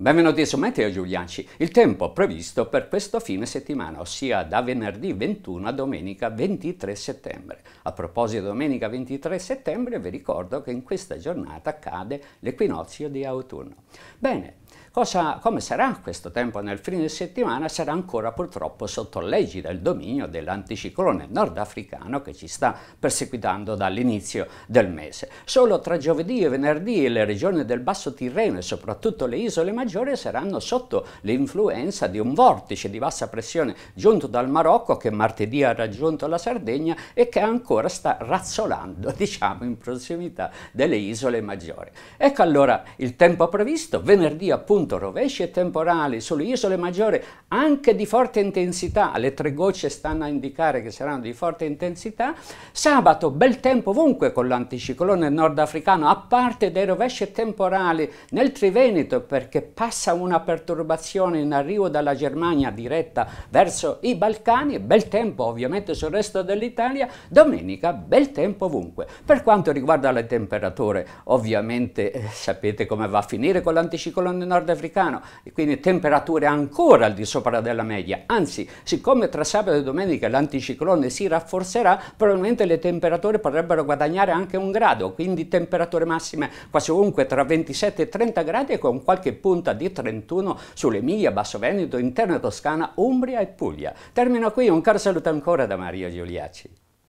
Benvenuti su Meteo Giulianci. Il tempo previsto per questo fine settimana, ossia da venerdì 21 a domenica 23 settembre. A proposito, domenica 23 settembre vi ricordo che in questa giornata cade l'equinozio di autunno. Bene, Cosa, come sarà questo tempo nel fine settimana? Sarà ancora purtroppo sotto leggi del dominio dell'anticiclone nordafricano che ci sta perseguitando dall'inizio del mese. Solo tra giovedì e venerdì le regioni del Basso Tirreno e soprattutto le isole maggiori saranno sotto l'influenza di un vortice di bassa pressione giunto dal Marocco che martedì ha raggiunto la Sardegna e che ancora sta razzolando, diciamo, in prossimità delle isole maggiori. Ecco allora il tempo previsto, venerdì appunto appunto rovesci e temporali sulle isole maggiori anche di forte intensità, le tre gocce stanno a indicare che saranno di forte intensità, sabato bel tempo ovunque con l'anticiclone nordafricano, a parte dei rovesci temporali nel Triveneto perché passa una perturbazione in arrivo dalla Germania diretta verso i Balcani, bel tempo ovviamente sul resto dell'Italia, domenica bel tempo ovunque. Per quanto riguarda le temperature, ovviamente eh, sapete come va a finire con l'anticiclone nordafricano, africano e quindi temperature ancora al di sopra della media. Anzi, siccome tra sabato e domenica l'anticiclone si rafforzerà, probabilmente le temperature potrebbero guadagnare anche un grado, quindi temperature massime quasi ovunque tra 27 e 30 gradi e con qualche punta di 31 sull'Emilia, Basso Veneto, interna Toscana, Umbria e Puglia. Termino qui, un caro saluto ancora da Mario Giuliacci.